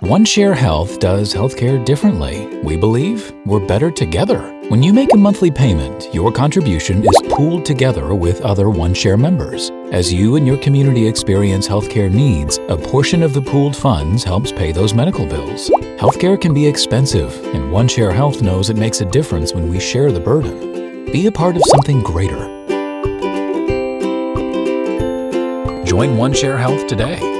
OneShare Health does healthcare differently. We believe we're better together. When you make a monthly payment, your contribution is pooled together with other OneShare members. As you and your community experience healthcare needs, a portion of the pooled funds helps pay those medical bills. Healthcare can be expensive, and OneShare Health knows it makes a difference when we share the burden. Be a part of something greater. Join OneShare Health today